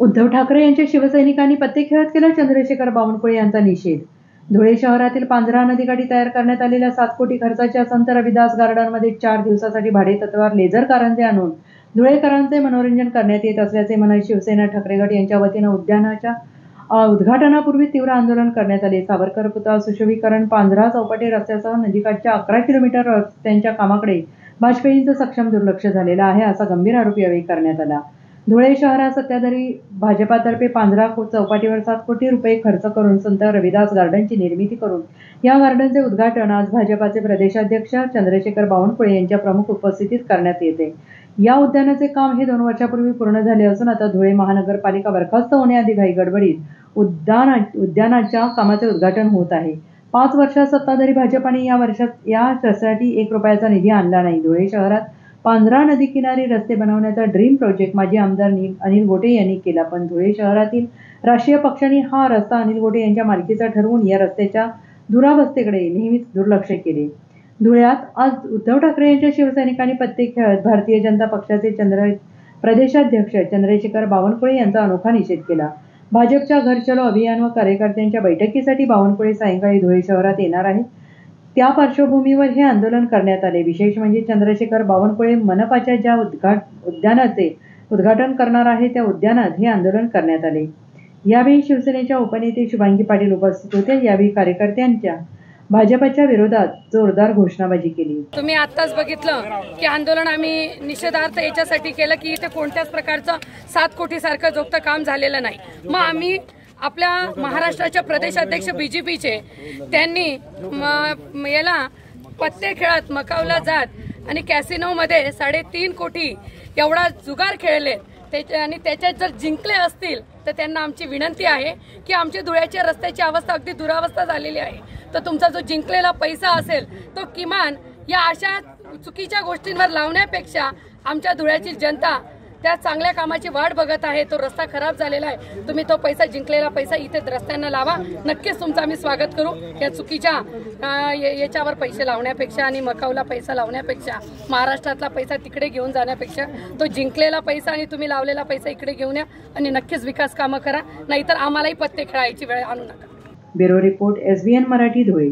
उद्धव ठाकरे यांच्या शिवसैनिकांनी पत्ते खेळत केला चंद्रशेखर बावनकुळे यांचा निषेध. धुळे शहरातील पांझरा नदीकाठी तयार करण्यात आलेल्या सात कोटी खर्चाच्या संत रविदास गार्डनमध्ये चार दिवसासाठी भाडेतत्वावर लेझर कारंजे आणून धुळेकरांचे मनोरंजन करण्यात येत असल्याचे मनाई शिवसेना ठाकरे गट यांच्या वतीनं उद्यानाच्या उद्घाटनापूर्वी तीव्र आंदोलन करण्यात आले. सावरकर पुतळा सुशोभीकरण पांझरा चौपाटी रस्त्यासह नदीकाठच्या अकरा किलोमीटर रस्त्यांच्या कामाकडे वाजपेयींचं सक्षम दुर्लक्ष झालेलं आहे असा गंभीर आरोप यावेळी करण्यात आला. धुळे शहरात सत्ताधारी भाजपातर्फे पांढरा चौपाटीवर सात कोटी रुपये खर्च करून संत रविदास गार्डनची निर्मिती करून या गार्डनचे उद्घाटन आज भाजपाचे प्रदेशाध्यक्ष चंद्रशेखर बावनकुळे यांच्या प्रमुख उपस्थितीत करण्यात येते. या उद्यानाचे काम हे दोन वर्षापूर्वी पूर्ण झाले असून आता धुळे महानगरपालिका बरखास्त होण्याआधी घाई गडबडीत उद्याना उद्यानाच्या कामाचे उद्घाटन होत आहे. पाच वर्षात सत्ताधारी भाजपाने या वर्षात या शस्त्रासाठी एक रुपयाचा निधी आणला नाही. धुळे शहरात पांझरा नदी किनारी रस्ते बनवण्याचा ड्रीम प्रोजेक्ट माजी आमदार अनिल गोटे यांनी केला. पण धुळे शहरातील राष्ट्रीय पक्षांनी हा रस्ता अनिल गोटे यांच्या मालकीचा ठरवून या रस्त्याच्या दुरावस्थेकडे नेहमीच दुर्लक्ष केले. धुळ्यात आज उद्धव ठाकरे यांच्या शिवसैनिकांनी पत्ते खेळत भारतीय जनता पक्षाचे चंद्र प्रदेशाध्यक्ष चंद्रशेखर बावनकुळे यांचा अनोखा निषेध केला. भाजपच्या घर चलो अभियान व कार्यकर्त्यांच्या बैठकीसाठी बावनकुळे सायंकाळी धुळे शहरात येणार आहेत. त्या पार्श्वभूमीवर हे आंदोलन करण्यात आले. विशेष म्हणजे चंद्रशेखर बावनकुळे मनपाच्या ज्या उद्घाट उद्यानाचे उद्घाटन करणार आहे त्या उद्यानात हे आंदोलन करण्यात आले. यावेळी शिवसेनेच्या उपनेते शुभांगी पाटील उपस्थित होते. यावेळी कार्यकर्त्यांच्या भाजपच्या विरोधात जोरदार घोषणाबाजी केली. तुम्ही आताच बघितलं की आंदोलन आम्ही निषेधार्थ याच्यासाठी केलं की इथे कोणत्याच प्रकारचं सात कोटी सारखं जोगतं काम झालेलं नाही. मग आम्ही आपल्या महाराष्ट्राच्या प्रदेशाध्यक्ष बीजेपीचे त्यांनी म- याला पत्ते खेळात मकावला जात आणि कॅसिनोमध्ये साडेतीन कोटी एवढा जुगार खेळले. त्याच्या आणि त्याच्यात जर जिंकले असतील तर त्यांना आमची विनंती आहे की आमच्या धुळ्याच्या रस्त्याची अवस्था अगदी दुरावस्था झालेली आहे. तर तुमचा जो जिंकलेला पैसा असेल तो किमान या अशा चुकीच्या गोष्टींवर लावण्यापेक्षा आमच्या धुळ्याची जनता त्या चांगल्या कामाची वाट बघत आहे. तो रस्ता खराब झालेला आहे. तुम्ही तो पैसा जिंकलेला पैसा इथे रस्त्यांना लावा. नक्कीच तुमचं आम्ही स्वागत करू. या चुकीच्या याच्यावर पैसे लावण्यापेक्षा आणि मकाऊला पैसा लावण्यापेक्षा महाराष्ट्रातला पैसा तिकडे घेऊन जाण्यापेक्षा तो जिंकलेला पैसा आणि तुम्ही लावलेला पैसा इकडे घेऊन या आणि नक्कीच विकास कामं करा. नाहीतर आम्हालाही पत्ते खेळायची वेळ आणू नका. Bureau report SBN Marathi Dhule.